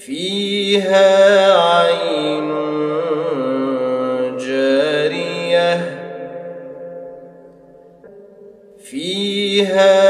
فيها عين جارية فيها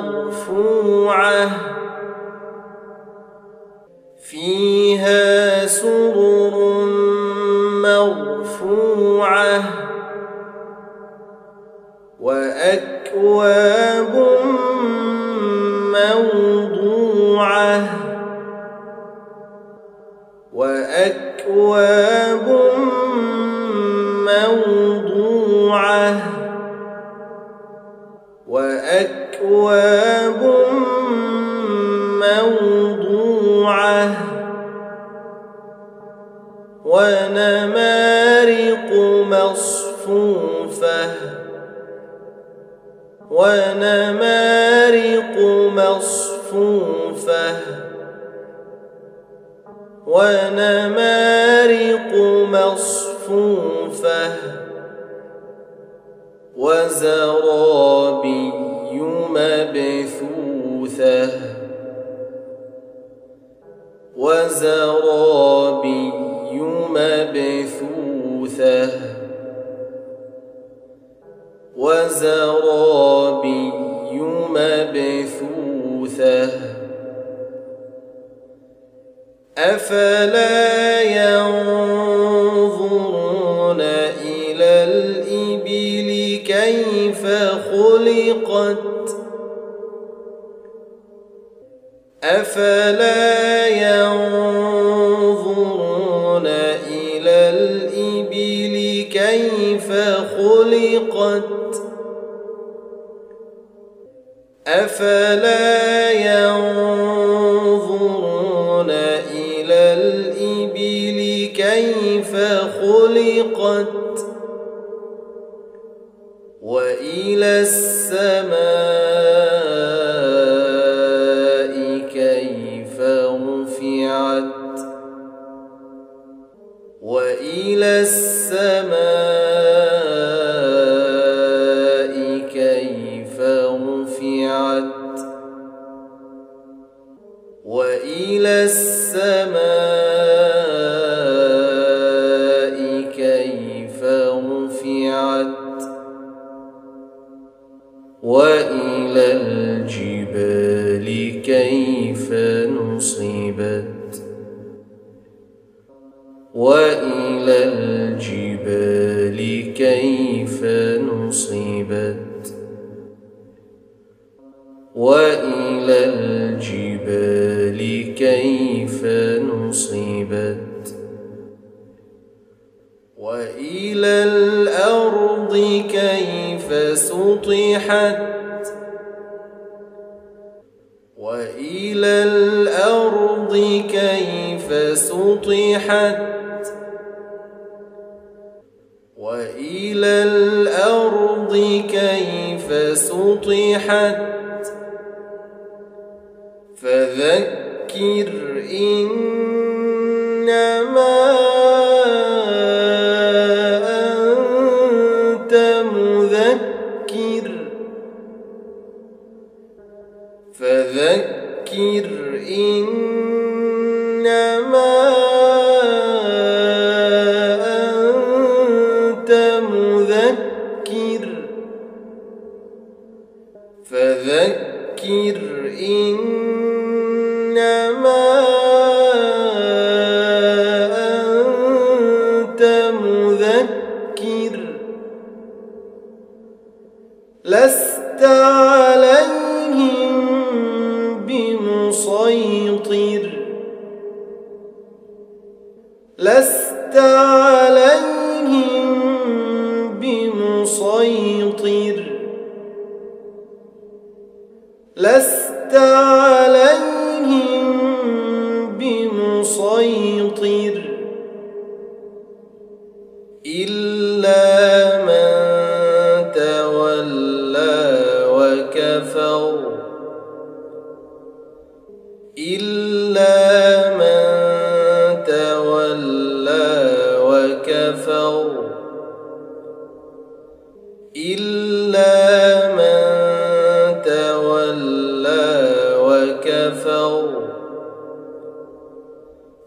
مرفوعة. فيها سرر مرفوعة. وأكواب موضوعة. وأكواب موضوعة. وأكواب موضوعة ونمارق مصفوفة ونمارق مصفوفة ونمارق مصفوفة وزرابي مبثوثة وزرابي مبثوثة وزرابي مبثوثة أفلا ينظرون خلقت أفلا ينظرون إلى الإبل كيف خلقت؟ أفلا ينظرون إلى الإبل كيف خلقت؟ وإلى السماء كيف نصبت وإلى الجبال كيف نصبت وإلى الأرض كيف سطحت وإلى الأرض كيف سطحت كيف سطحت فذكر إنما لست إلا من تولى وكفر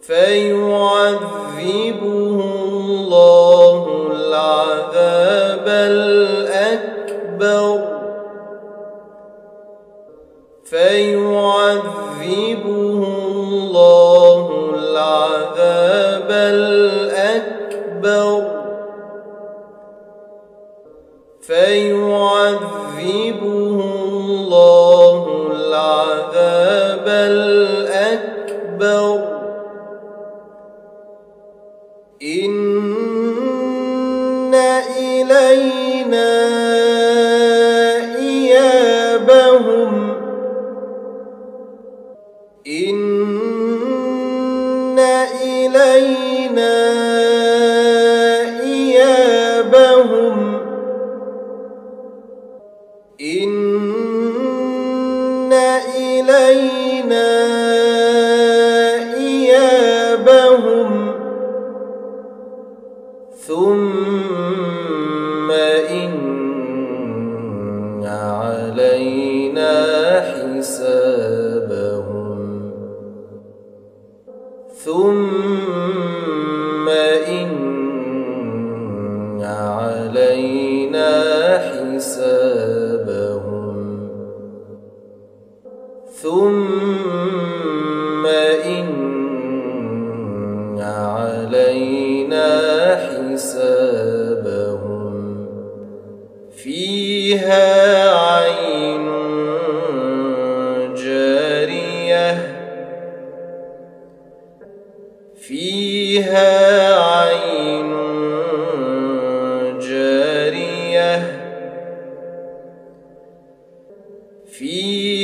فيعذب in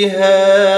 فيها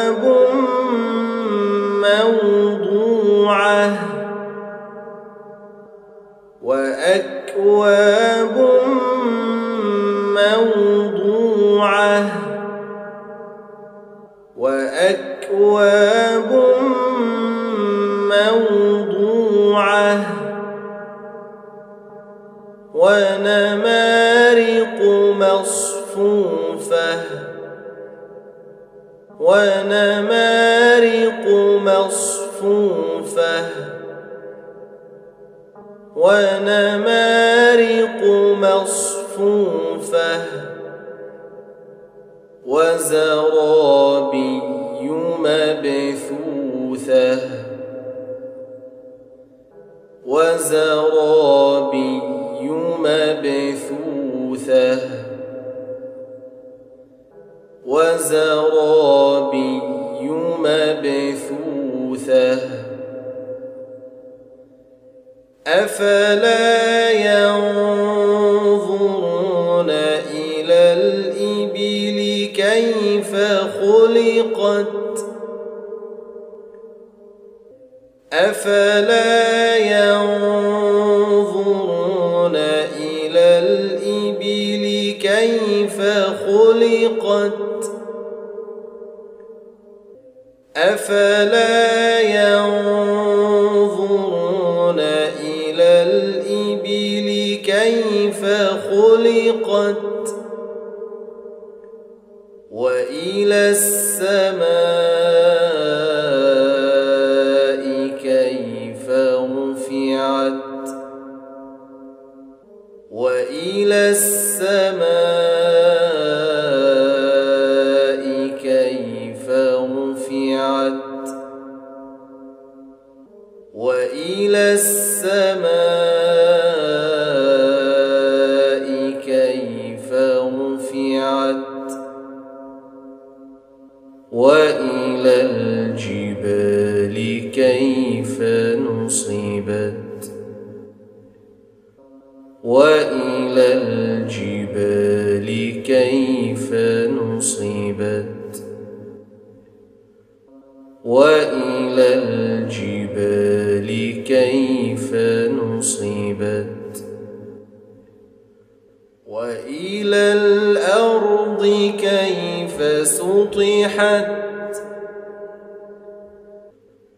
كتاب موضوعة وأكواب موضوعة وأكواب موضوعة ونمارق مصفوفة ونمارق مصفوفة. ونمارق مصفوفة. وزرابي مبثوثة. وزرابي مبثوثة. وزرابي مبثوثة. أفلا ينظرون إلى الإبل كيف خلقت؟ أفلا ينظرون إلى الإبل كيف خلقت؟ أفلا ينظرون إلى الإبل كيف خلقت وإلى السماء إلى السماء وإلى الأرض كيف سطحت؟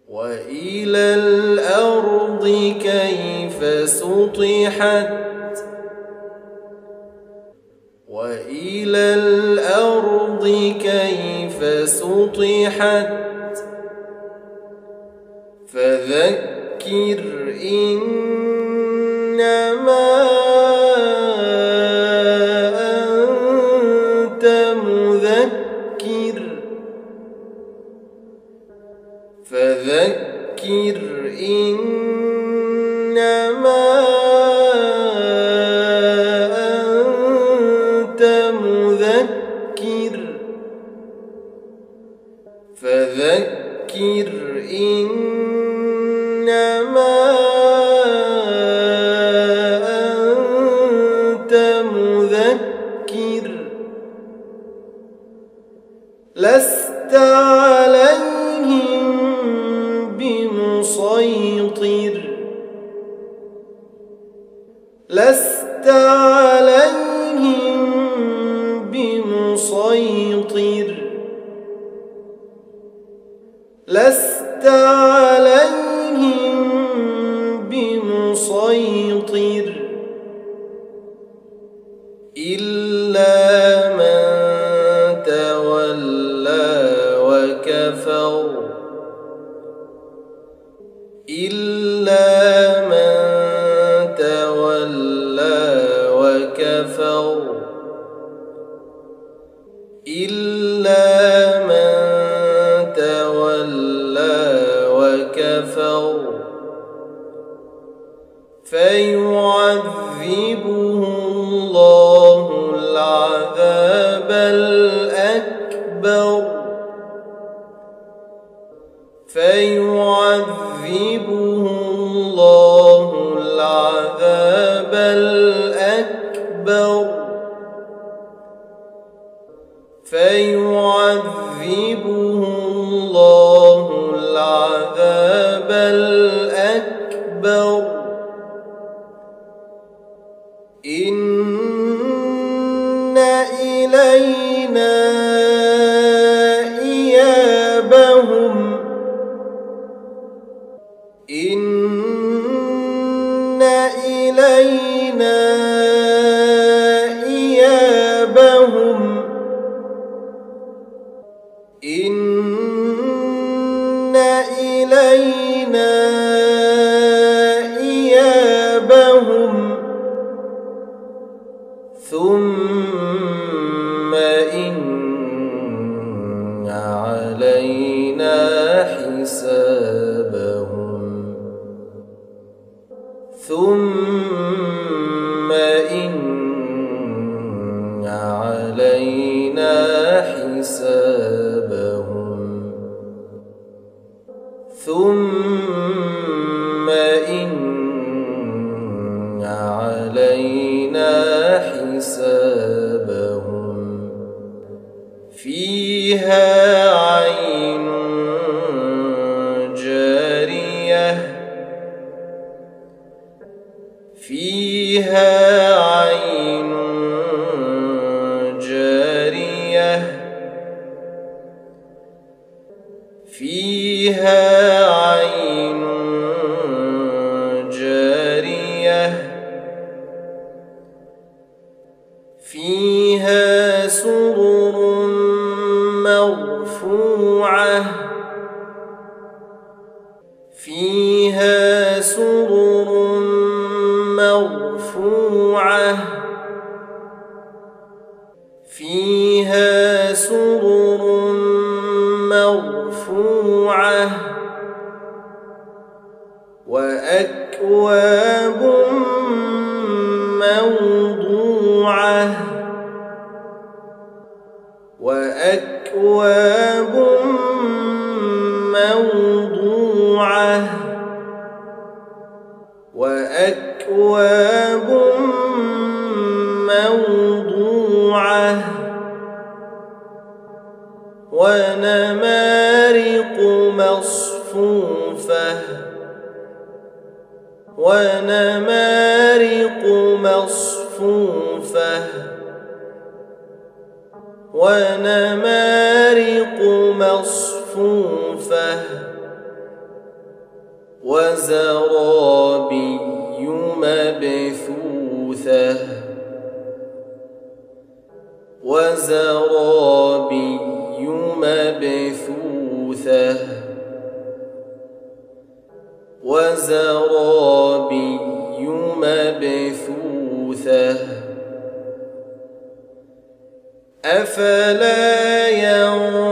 وإلى الأرض كيف سطحت؟ وإلى الأرض كيف سطحت؟ إِنَّا لست عليهم علينا فيها سرر مرفوعة. فيها سرر مرفوعة. فيها سرر مرفوعة. وأكواب موضوعة. وأكواب موضوعة وأكواب موضوعة ونمارق مصفوفة ونمارق ونمارق مصفوفة وزرابي مبثوثة وزرابي مبثوثة وزرابي مبثوثة أفلا ينظرون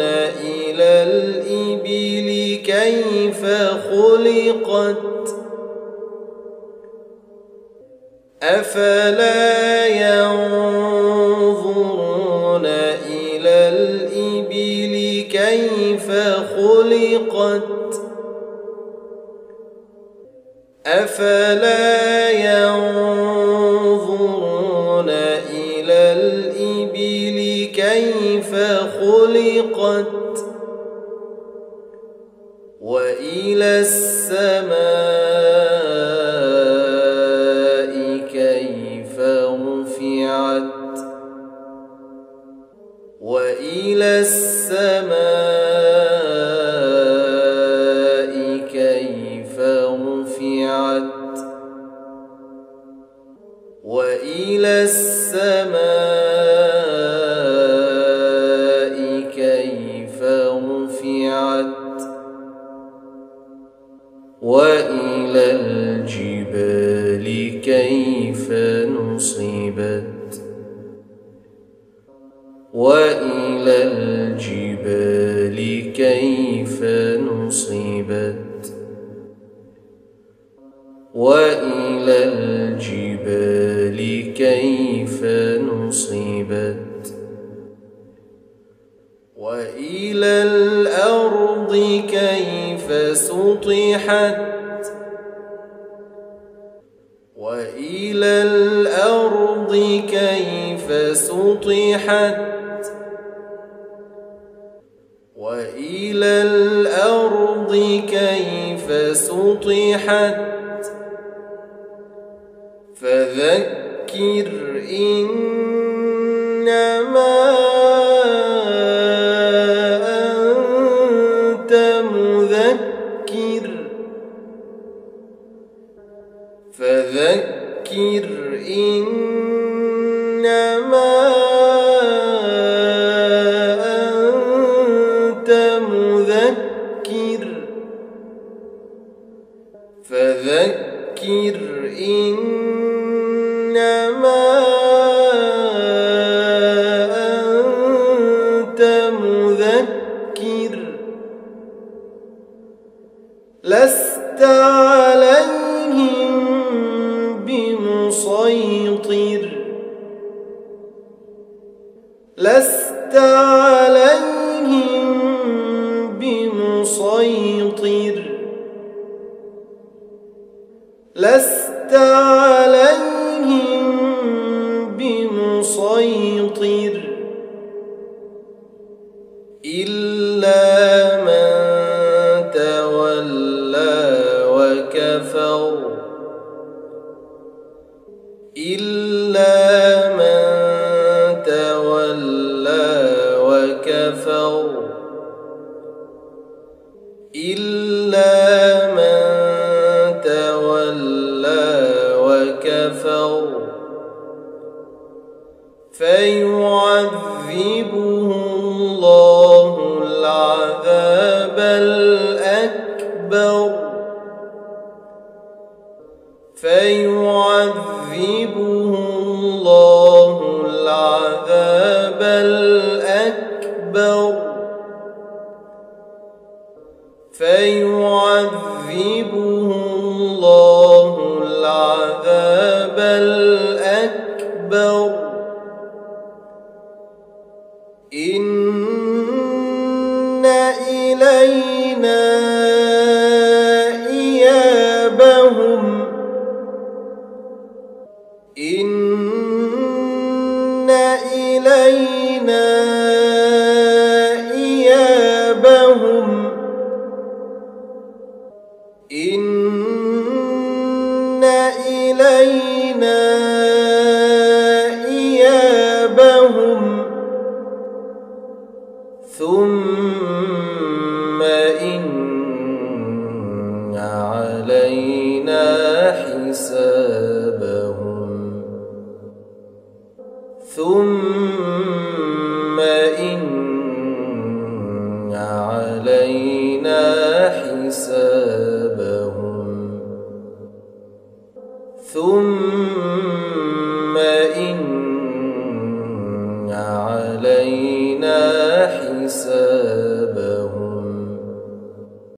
إلى الإبل كيف خلقت؟ أفلا ينظرون إلى الإبل كيف خلقت؟ أفلا ينظرون إلى خلقت وإلى السماء وإلى الجبال كيف نصبت. وإلى الجبال كيف نصبت. وإلى سطحت وإلى الأرض كيف سطحت وإلى الأرض كيف سطحت فذكر إنما إنما تولى وكفر. أكبر فيعذب